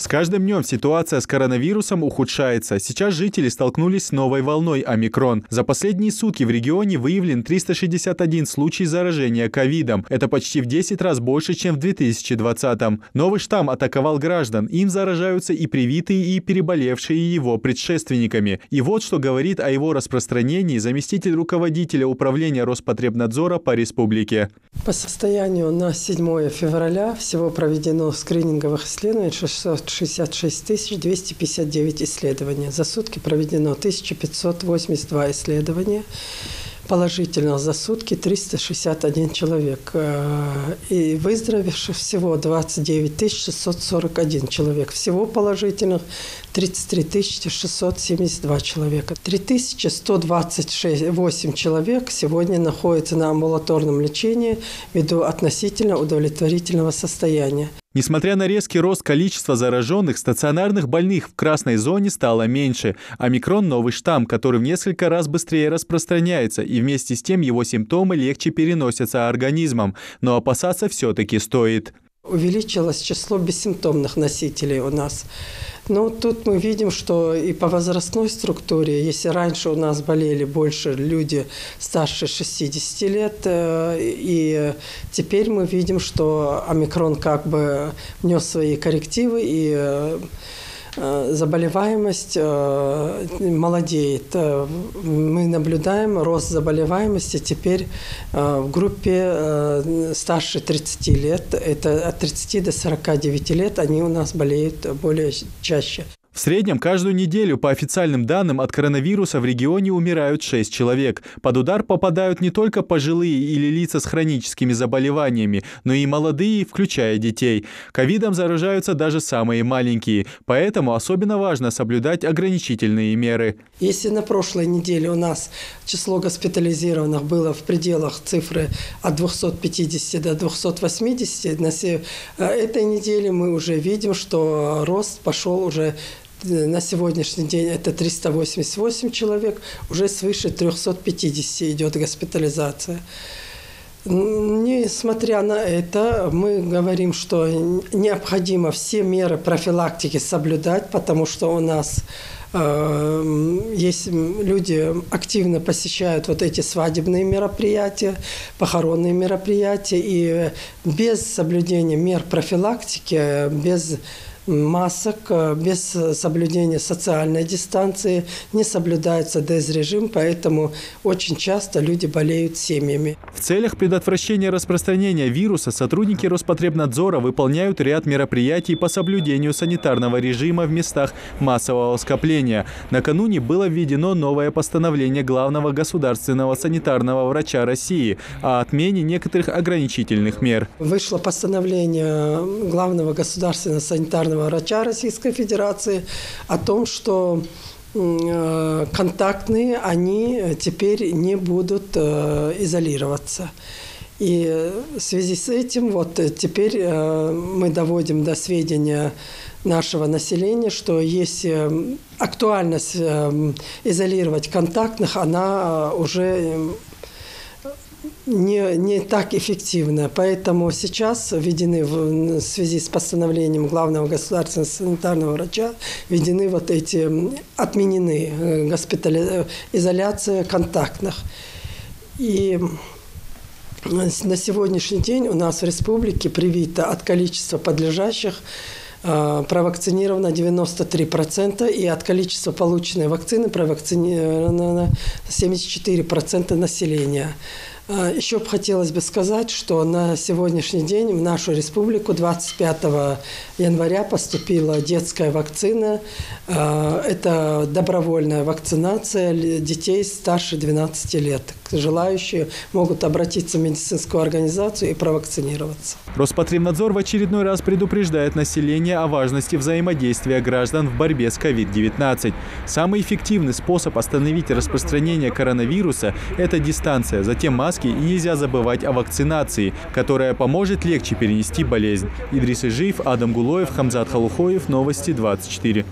С каждым днем ситуация с коронавирусом ухудшается. Сейчас жители столкнулись с новой волной омикрон. За последние сутки в регионе выявлен 361 случай заражения ковидом. Это почти в 10 раз больше, чем в 2020-м. Новый штамм атаковал граждан. Им заражаются и привитые, и переболевшие его предшественниками. И вот что говорит о его распространении заместитель руководителя управления Роспотребнадзора по республике. По состоянию на 7 февраля всего проведено скрининговых исследований 666 259 исследований. За сутки проведено 1582 исследования положительно за сутки 361 человек. Э, и выздоровевших всего 29 641 человек. Всего положительных 33 672 человека. 3128 человек сегодня находятся на амбулаторном лечении ввиду относительно удовлетворительного состояния. Несмотря на резкий рост количества зараженных, стационарных больных в красной зоне стало меньше. Омикрон – новый штамм, который в несколько раз быстрее распространяется, и вместе с тем его симптомы легче переносятся организмом. Но опасаться все-таки стоит. Увеличилось число бессимптомных носителей у нас. Ну, тут мы видим, что и по возрастной структуре, если раньше у нас болели больше люди старше 60 лет, э, и теперь мы видим, что омикрон как бы внес свои коррективы и Э, заболеваемость э, молодеет. Э, мы наблюдаем рост заболеваемости теперь в группе старше 30 лет. Это от 30 до 49 лет они у нас болеют более чаще. Среднем каждую неделю, по официальным данным, от коронавируса в регионе умирают 6 человек. Под удар попадают не только пожилые или лица с хроническими заболеваниями, но и молодые, включая детей. Ковидом заражаются даже самые маленькие, поэтому особенно важно соблюдать ограничительные меры. Если на прошлой неделе у нас число госпитализированных было в пределах цифры от 250 до 280, на э, этой неделе мы уже видим, что рост пошел уже на сегодняшний день это 388 человек, уже свыше 350 идет госпитализация. Несмотря на это, мы говорим, что необходимо все меры профилактики соблюдать, потому что у нас э, есть люди активно посещают вот эти свадебные мероприятия, похоронные мероприятия, и без соблюдения мер профилактики, без масок, э, без соблюдения социальной дистанции, не соблюдается дезрежим, поэтому очень часто люди болеют семьями. В целях предотвращения распространения вируса сотрудники Роспотребнадзора выполняют ряд мероприятий по соблюдению санитарного режима в местах массового скопления. Накануне было введено новое постановление главного государственного санитарного врача России о отмене некоторых ограничительных мер. Вышло постановление главного государственного санитарного врача Российской Федерации о том, что э, контактные, они теперь не будут э, изолироваться. И в связи с этим вот теперь э, мы доводим до сведения нашего населения, что если актуальность изолировать контактных, она уже не, не так эффективно. Поэтому сейчас введены в связи с постановлением главного государственного санитарного врача, введены вот эти, отменены э, госпитали... Э, изоляция контактных. И на сегодняшний день у нас в республике привито от количества подлежащих э, провакцинировано 93%, и от количества полученной вакцины провакцинировано 74% населения. А, Еще бы хотелось бы сказать, что на сегодняшний день в нашу республику 25 января поступила детская вакцина. А, это добровольная вакцинация детей старше 12 лет. Желающие могут обратиться в медицинскую организацию и провакцинироваться. Роспотребнадзор в очередной раз предупреждает население о важности взаимодействия граждан в борьбе с COVID-19. Самый эффективный способ остановить распространение коронавируса – это дистанция, затем маски и нельзя забывать о вакцинации, которая поможет легче перенести болезнь. Идрис Ижиев, Адам Гулоев, Хамзат Халухоев, Новости 24.